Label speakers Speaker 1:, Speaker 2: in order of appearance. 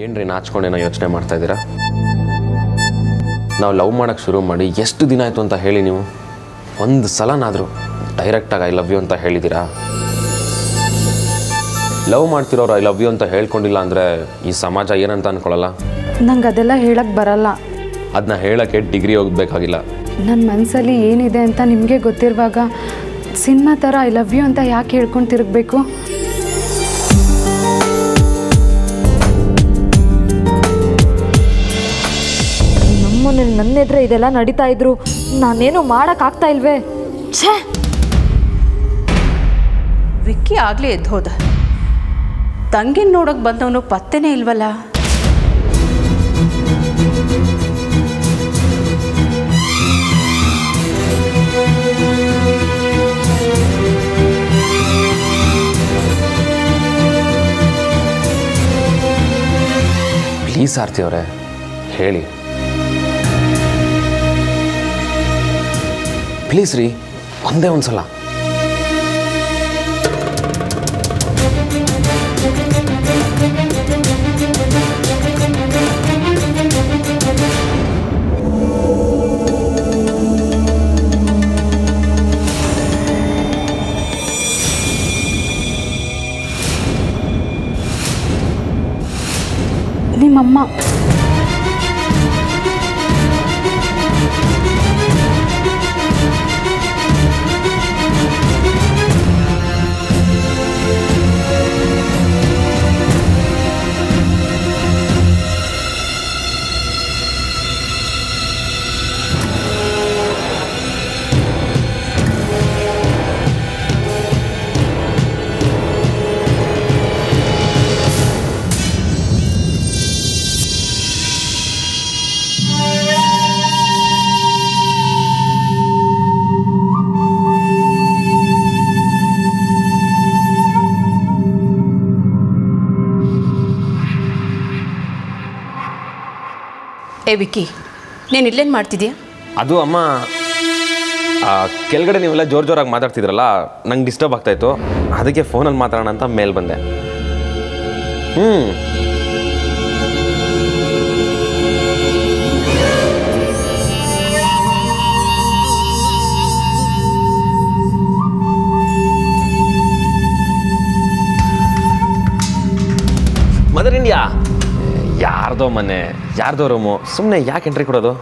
Speaker 1: ಏನ್ರಿ ನಾಚ್ಕೊಂಡೇನೋ ಯೋಚನೆ ಮಾಡ್ತಾ ಇದ್ದೀರಾ? ನಾವು ಲವ್ ಮಾಡೋಕ್ಕೆ ಶುರು ಮಾಡಿ ಎಷ್ಟು ದಿನ ಆಯಿತು ಅಂತ ಹೇಳಿ ನೀವು? ಒಂದು ಸಲನಾದರೂ ಡೈರೆಕ್ಟಾಗಿ ಐ ಲವ್ ಯು ಅಂತ ಹೇಳಿದ್ದೀರಾ ಲವ್ ಮಾಡ್ತಿರೋರು ಐ ಲವ್ ಯು ಅಂತ ಹೇಳ್ಕೊಂಡಿಲ್ಲ ಅಂದರೆ ಈ ಸಮಾಜ ಏನಂತ ಅನ್ಕೊಳ್ಳಲ್ಲ?
Speaker 2: ನಂಗೆ ಅದೆಲ್ಲ ಹೇಳಕ್ಕೆ ಬರಲ್ಲ.
Speaker 1: ಅದನ್ನ ಹೇಳಕ್ಕೆ ಡಿಗ್ರಿ ಹೋಗ್ಬೇಕಾಗಿಲ್ಲ.
Speaker 2: ನನ್ನ ಮನಸ್ಸಲ್ಲಿ ಏನಿದೆ ಅಂತ ನಿಮಗೆ ಗೊತ್ತಿರುವಾಗ ಸಿನಿಮಾ ಥರ ಐ ಲವ್ ಯು ಅಂತ ಯಾಕೆ ಹೇಳ್ಕೊಂಡು ತಿರುಗಬೇಕು?
Speaker 3: ನಮ್ಮನೇಲಿ ನನ್ನ ಎದುರು ಇದೆಲ್ಲ ನಡೀತಾ ಇದ್ರು. ನಾನೇನು ಮಾಡೋಕ್ಕಾಗ್ತಾ ಇಲ್ವೇ? ಛೇ!
Speaker 4: ವಿಕ್ಕಿ ಆಗಲೇ ಎದ್ದು ಹೋದ ತಂಗಿನ ನೋಡೋಕೆ ಬಂದವನು ಪತ್ತೆನೇ ಇಲ್ವಲ್ಲ?
Speaker 1: ಪ್ಲೀಸ್ ಆರ್ತಿ ಅವರೇ ಹೇಳಿ. ಪ್ಲೀಸ್ ರೀ ಒಂದೇ ಒಂದು ಸಲ.
Speaker 2: ನಿಮ್ಮಮ್ಮ
Speaker 4: ಏ, ವಿಕ್ಕಿ, ನೀನು ಇಲ್ಲೇನು ಮಾಡ್ತಿದ್ಯಾ?
Speaker 1: ಅದು ಅಮ್ಮ ಕೆಳಗಡೆ ನೀವೆಲ್ಲ ಜೋರು ಜೋರಾಗಿ ಮಾತಾಡ್ತಿದ್ರಲ್ಲ, ನಂಗೆ ಡಿಸ್ಟರ್ಬ್ ಆಗ್ತಾಯಿತ್ತು ಅದಕ್ಕೆ ಫೋನಲ್ಲಿ ಮಾತಾಡೋಣ ಅಂತ ಮೇಲೆ ಬಂದೆ. ಹ್ಞೂ ಮದರ್ ಇಂಡಿಯಾ ಯಾರ್ದೋ ಮನೆ ಯಾರ್ದೋ ರೂಮು ಸುಮ್ಮನೆ ಯಾಕೆ ಎಂಟ್ರಿ ಕೊಡೋದು?